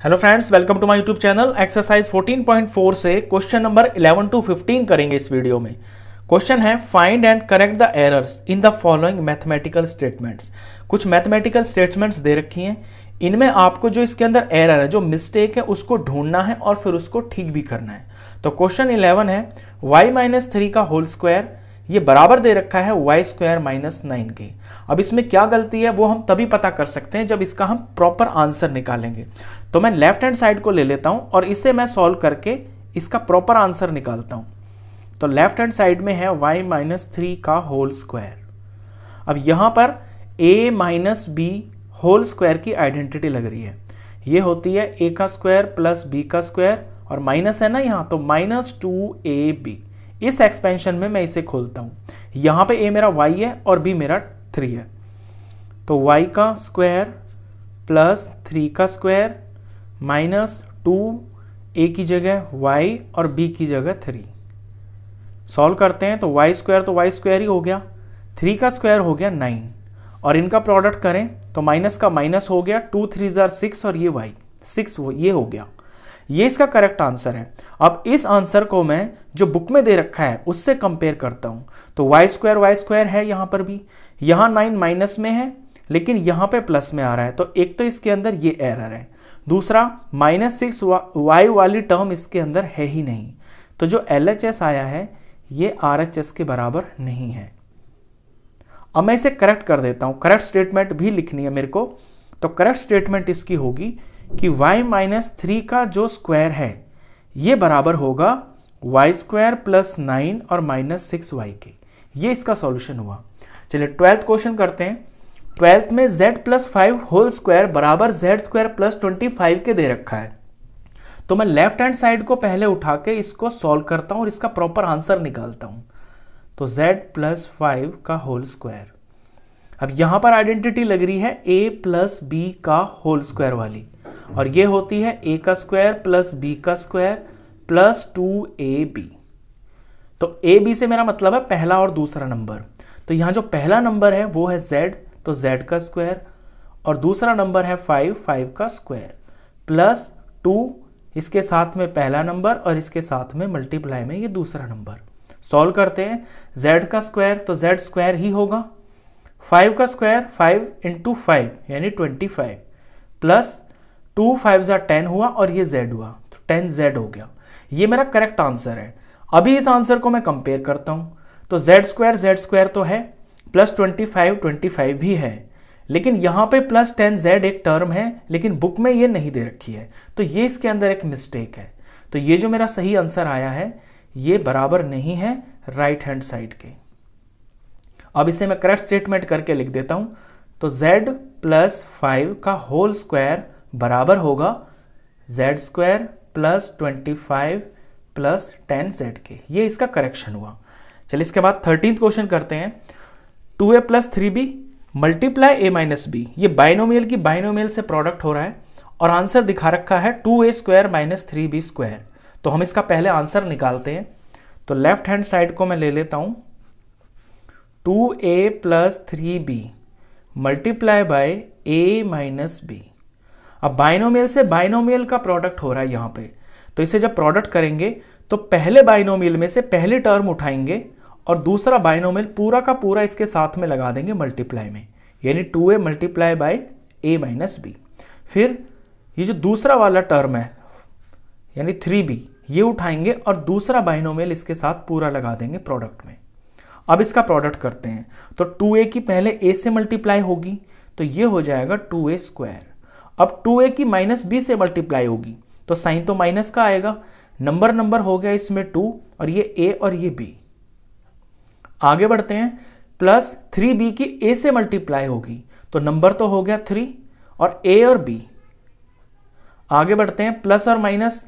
Hello friends welcome to my YouTube channel exercise 14.4 से question number 11 to 15 करेंगे इस video में। क्वेश्चन है find and correct the errors in the following mathematical statements कुछ mathematical statements दे रखी हैं। इनमें आपको जो इसके अंदर एरर है, जो मिस्टेक है, उसको ढूंढना है और फिर उसको ठीक भी करना है। तो क्वेश्चन 11 है वाई माइनस का होल स्क्वायर ये बराबर दे रखा है वाई स्क्वायर माइनस नाइन के। अब इसमें क्या गलती है, वो हम तभी पता कर सकते हैं जब इसका हम प्रॉपर आंसर निकालेंगे। तो मैं लेफ़्ट हैंड साइड को ले लेता हूँ और इसे मैं सॉल्व करके इसका प्रॉपर आंसर निकालता हूँ। तो लेफ़्ट हैंड साइड में है y माइनस थ्री का होल स्क्वायर अब यहाँ पर a minus B whole square की आइडेंटिटी लग रही है। ये होती है a का स्क्वायर प्लस बी का स्क्वायर और माइनस है ना यहाँ तो माइनस टू ए बी इस एक्सपेंशन में मैं इसे खोलता हूँ। यहाँ पे a मेरा y है और b मेरा थ्री है। तो y का स्क्वायर प्लस थ्री का स्क्वायर माइनस टू ए की जगह y और b की जगह थ्री सॉल्व करते हैं तो वाई स्क्वायर तो वाई स्क्वायर ही हो गया। थ्री का स्क्वायर हो गया नाइन और इनका प्रोडक्ट करें तो माइनस का माइनस हो गया टू थ्री जार सिक्स और ये वाई सिक्स ये हो गया। ये इसका करेक्ट आंसर है। अब इस आंसर को मैं जो बुक में दे रखा है, उससे कंपेयर करता हूँ। तो वाई स्क्वायर वाई स्क्वायर है यहाँ पर भी। यहाँ नाइन माइनस में है, लेकिन यहाँ पे प्लस में आ रहा है। तो एक तो इसके अंदर ये एरर है। दूसरा माइनस सिक्स वाई वाली टर्म इसके अंदर है ही नहीं। तो जो LHS आया है, ये आर के बराबर नहीं है। अब मैं इसे करेक्ट कर देता हूँ। करेक्ट स्टेटमेंट भी लिखनी है मेरे को। तो करेक्ट स्टेटमेंट इसकी होगी कि y माइनस थ्री का जो स्क्वायर है, ये बराबर होगा वाई स्क्वायर प्लस नाइन और माइनस सिक्स वाई के। ये इसका सॉल्यूशन हुआ। चलिए ट्वेल्थ क्वेश्चन करते हैं। ट्वेल्थ में z plus five whole square बराबर Z square plus twenty five के दे रखा है। तो मैं लेफ़्ट हैंड साइड को पहले उठा के इसको सॉल्व करता हूँ और इसका प्रॉपर आंसर निकालता हूँ। तो z प्लस फाइव का होल स्क्वायर अब यहाँ पर आइडेंटिटी लग रही है a प्लस बी का होल स्क्वायर वाली। और ये होती है a का स्क्वायर प्लस बी का square plus two A B तो ए बी से मेरा मतलब है पहला और दूसरा नंबर तो यहाँ जो पहला नंबर है, वो है z तो z का स्क्वायर और दूसरा नंबर है फाइव फाइव का स्क्वायर प्लस टू इसके साथ में पहला नंबर और इसके साथ में मल्टीप्लाई में ये दूसरा नंबर सॉल्व करते हैं. Z का स्क्वायर तो z स्क्वायर ही होगा. फाइव का स्क्वायर फाइव इंटू फाइव यानी twenty five plus two five ज़ा टेन हुआ और ये जेड हुआ. तो टेन जेड हो गया. ये मेरा करेक्ट आंसर है. अभी इस आंसर को मैं कंपेयर करता हूँ. तो जेड स्क्वायर जेड स्क्वायर तो है. Plus twenty five twenty five भी है। लेकिन यहाँ पे प्लस टेन जेड एक टर्म है, लेकिन बुक में ये नहीं दे रखी है। तो ये इसके अंदर एक मिस्टेक है। तो ये जो मेरा सही आंसर आया है, ये बराबर नहीं है राइट हैंड साइड के। अब इसे मैं करेक्ट स्टेटमेंट करके लिख देता हूँ। तो z प्लस फाइव का होल स्क्वायर बराबर होगा Z square plus twenty five plus ten Z के। ये इसका करेक्शन हुआ। चलिए इसके बाद थर्टींथ क्वेश्चन करते हैं। Two A plus three B multiply A minus B. ये बाइनोमियल की बाइनोमियल से प्रोडक्ट हो रहा है और आंसर दिखा रखा है two A square minus three B square. तो हम इसका पहले आंसर निकालते हैं। तो लेफ़्ट हैंड साइड को मैं ले लेता हूँ। Two A plus three B multiply by A minus B. अब बाइनोमियल से बाइनोमियल का प्रोडक्ट हो रहा है यहाँ पे। तो इसे जब प्रोडक्ट करेंगे तो पहले बाइनोमियल में से पहले टर्म उठाएँगे। और दूसरा बाइनोमियल पूरा का पूरा इसके साथ में लगा देंगे मल्टीप्लाई में। यानी two A multiply by A minus B फिर ये जो दूसरा वाला टर्म है, यानी थ्री बी ये उठाएँगे और दूसरा बाइनोमियल इसके साथ पूरा लगा देंगे प्रोडक्ट में। अब इसका प्रोडक्ट करते हैं। तो टू ए की पहले ए से मल्टीप्लाई होगी तो ये हो जाएगा टू ए स्क्वायर अब टू ए की माइनस बी से मल्टीप्लाई होगी तो साइन तो माइनस का आएगा। नंबर नंबर हो गया इसमें टू और ये ए और ये बी आगे बढ़ते हैं प्लस थ्री बी की ए से मल्टीप्लाई होगी। तो नंबर तो हो गया थ्री और ए और बी आगे बढ़ते हैं प्लस और माइनस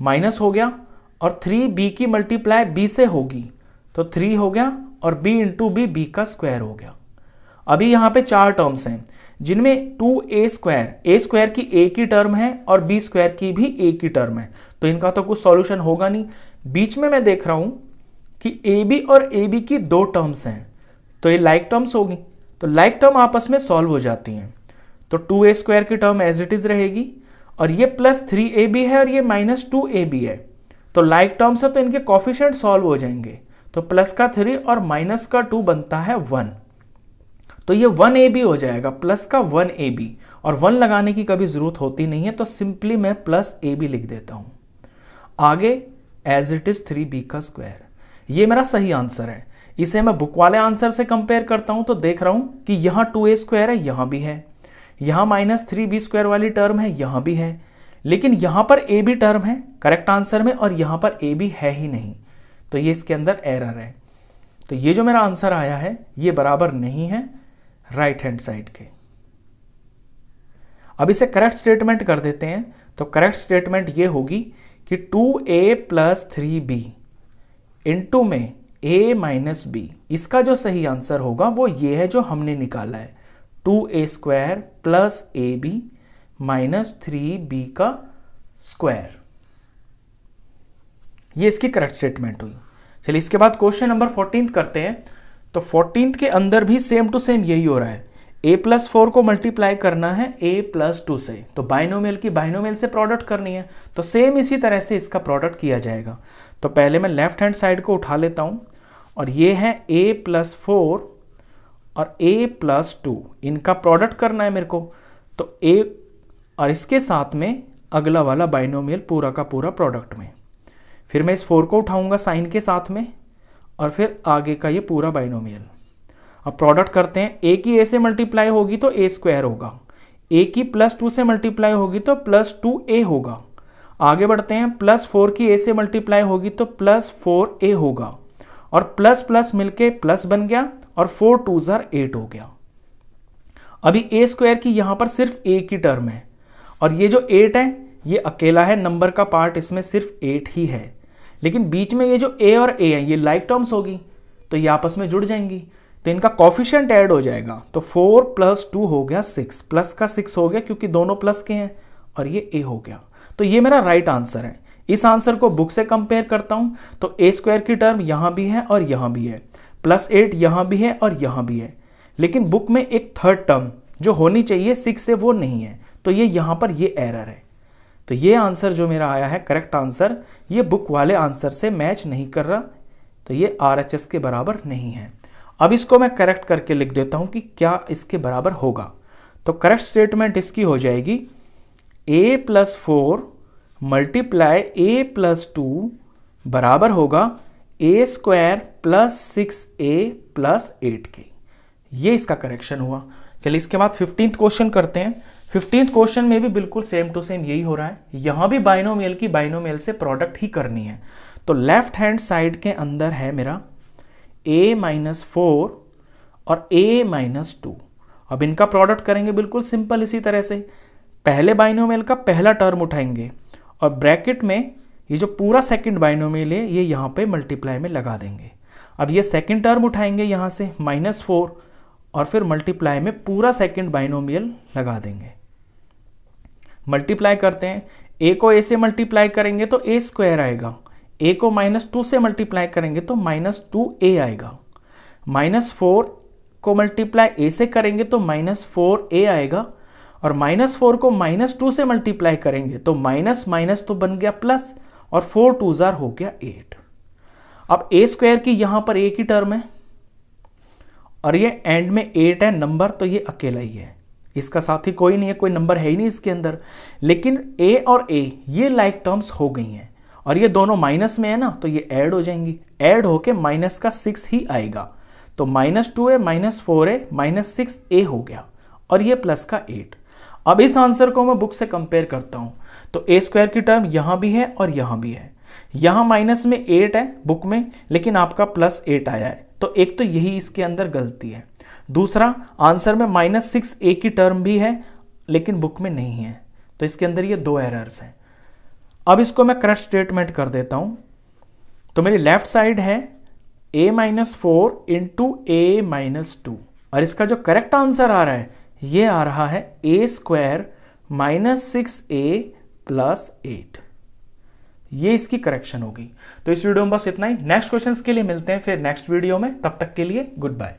माइनस हो गया और थ्री बी की मल्टीप्लाई बी से होगी। तो थ्री हो गया और बी इंटू बी बी का स्क्वायर हो गया। अभी यहाँ पे चार टर्म्स हैं, जिनमें two A square A square की ए की टर्म है और बी स्क्वायर की भी ए की टर्म है। तो इनका तो कुछ सॉल्यूशन होगा नहीं। बीच में मैं देख रहा हूँ कि ए बी और ए बी की दो टर्म्स हैं। तो ये लाइक टर्म्स होगी। तो लाइक टर्म आपस में सॉल्व हो जाती हैं। तो टू ए स्क्वायर की टर्म एज इट इज़ रहेगी और ये प्लस थ्री ए बी है और ये माइनस टू ए बी है। तो लाइक टर्म्स है तो इनके कॉफिशेंट सॉल्व हो जाएँगे। तो प्लस का थ्री और माइनस का टू बनता है वन तो ये वन ए बी हो जाएगा। प्लस का वन ए बी और वन लगाने की कभी ज़रूरत होती नहीं है तो सिंपली मैं प्लस ए बी लिख देता हूँ। आगे as it is three B का स्क्वायर ये मेरा सही आंसर है। इसे मैं बुक वाले आंसर से कंपेयर करता हूँ तो देख रहा हूँ कि यहाँ टू ए स्क्वायर है, यहाँ भी है। यहाँ माइनस थ्री बी स्क्वायर वाली टर्म है, यहाँ भी है। लेकिन यहाँ पर ए बी टर्म है करेक्ट आंसर में, और यहाँ पर ए बी है ही नहीं। तो ये इसके अंदर एरर है। तो ये जो मेरा आंसर आया है, ये बराबर नहीं है राइट हैंड साइड के। अब इसे करेक्ट स्टेटमेंट कर देते हैं। तो करेक्ट स्टेटमेंट ये होगी कि two A plus three B into में ए माइनस बी इसका जो सही आंसर होगा वो ये है जो हमने निकाला है। Two A square plus A B minus three B का स्क्वायर ये इसकी करेक्ट स्टेटमेंट हुई। चलिए इसके बाद क्वेश्चन नंबर फोर्टीन करते हैं। तो फोर्टीन के अंदर भी सेम टू सेम यही हो रहा है। ए प्लस फोर को मल्टीप्लाई करना है ए प्लस टू से। तो बाइनोमेल की बाइनोमेल से प्रोडक्ट करनी है। तो सेम इसी तरह से इसका प्रोडक्ट किया जाएगा। तो पहले मैं लेफ़्ट हैंड साइड को उठा लेता हूँ, और ये है ए प्लस फोर और ए प्लस टू इनका प्रोडक्ट करना है मेरे को। तो ए और इसके साथ में अगला वाला बाइनोमियल पूरा का पूरा प्रोडक्ट में। फिर मैं इस फोर को उठाऊँगा साइन के साथ में, और फिर आगे का ये पूरा बाइनोमियल अब प्रोडक्ट करते हैं। ए की ए से मल्टीप्लाई होगी तो ए स्क्वायर होगा। ए की प्लस टू से मल्टीप्लाई होगी तो प्लस टू ए होगा। आगे बढ़ते हैं प्लस फोर की ए से मल्टीप्लाई होगी तो प्लस फोर ए होगा। और प्लस प्लस मिलके प्लस बन गया और फोर टू जार एट हो गया। अभी ए स्क्वायर की यहाँ पर सिर्फ़ ए की टर्म है। और ये जो एट है, ये अकेला है नंबर का पार्ट इसमें सिर्फ़ एट ही है। लेकिन बीच में ये जो ए और ए है, ये लाइक टर्म्स होगी तो ये आपस में जुड़ जाएँगी। तो इनका कॉफिशियंट ऐड हो जाएगा। तो फोर प्लस टू हो गया सिक्स प्लस का सिक्स हो गया क्योंकि दोनों प्लस के हैं और ये ए हो गया। तो ये मेरा राइट आंसर है। इस आंसर को बुक से कंपेयर करता हूँ तो ए स्क्वायर की टर्म यहाँ भी है और यहाँ भी है। प्लस एट यहाँ भी है और यहाँ भी है। लेकिन बुक में एक थर्ड टर्म जो होनी चाहिए सिक्स से वो नहीं है। तो ये यहाँ पर ये एरर है। तो ये आंसर जो मेरा आया है करेक्ट आंसर ये बुक वाले आंसर से मैच नहीं कर रहा तो ये RHS के बराबर नहीं है। अब इसको मैं करेक्ट करके लिख देता हूँ कि क्या इसके बराबर होगा। तो करेक्ट स्टेटमेंट इसकी हो जाएगी A plus four multiply A plus two बराबर होगा A square plus six A plus eight के। ये इसका करेक्शन हुआ। चलिए इसके बाद फिफ्टींथ क्वेश्चन करते हैं। फिफ्टींथ क्वेश्चन में भी बिल्कुल सेम टू सेम यही हो रहा है। यहाँ भी बाइनोमेल की बाइनोमेल से प्रोडक्ट ही करनी है। तो लेफ़्ट हैंड साइड के अंदर है मेरा ए माइनस फोर और ए माइनस टू अब इनका प्रोडक्ट करेंगे बिल्कुल सिंपल इसी तरह से। पहले बाइनोमेल का पहला टर्म उठाएँगे और ब्रैकेट में ये जो पूरा सेकंड बाइनोमियल है, ये यहाँ पे मल्टीप्लाई में लगा देंगे। अब ये सेकंड टर्म उठाएँगे यहाँ से माइनस फोर और फिर मल्टीप्लाई में पूरा सेकंड बाइनोमियल लगा देंगे। मल्टीप्लाई करते हैं। ए को ए से मल्टीप्लाई करेंगे तो ए स्क्वायर आएगा। ए को माइनस टू से मल्टीप्लाई करेंगे तो माइनस टू ए आएगा। माइनस फोर को मल्टीप्लाई ए से करेंगे तो माइनस फोर ए आएगा। और माइनस फोर को माइनस टू से मल्टीप्लाई करेंगे तो माइनस माइनस तो बन गया प्लस और फोर टू जार हो गया एट। अब ए स्क्वायर की यहाँ पर ए की टर्म है और ये एंड में एट है, नंबर तो ये अकेला ही है। इसका साथ ही कोई नहीं है, कोई नंबर है ही नहीं इसके अंदर। लेकिन ए और ए, ये लाइक like टर्म्स हो गई हैं। और ये दोनों माइनस में है ना तो ये ऐड हो जाएँगी। ऐड होके माइनस का सिक्स ही आएगा। तो माइनस टू है, माइनस फोर है, माइनस सिक्स ए हो गया। और ये प्लस का एट अब इस आंसर को मैं बुक से कंपेयर करता हूँ। तो ए स्क्वायर की टर्म यहाँ भी है और यहाँ भी है। यहाँ माइनस में एट है बुक में, लेकिन आपका प्लस एट आया है। तो एक तो यही इसके अंदर गलती है। दूसरा, आंसर में माइनस सिक्स ए की टर्म भी है, लेकिन बुक में नहीं है। तो इसके अंदर ये दो एरर्स हैं। अब इसको मैं करेक्ट स्टेटमेंट कर देता हूँ। तो मेरी लेफ़्ट साइड है A minus four into A minus two. और इसका जो करेक्ट आंसर आ रहा है ये आ रहा है A square minus six A plus eight ये इसकी करेक्शन होगी। तो इस वीडियो में बस इतना ही। नेक्स्ट क्वेश्चंस के लिए मिलते हैं फिर नेक्स्ट वीडियो में। तब तक के लिए गुड बाय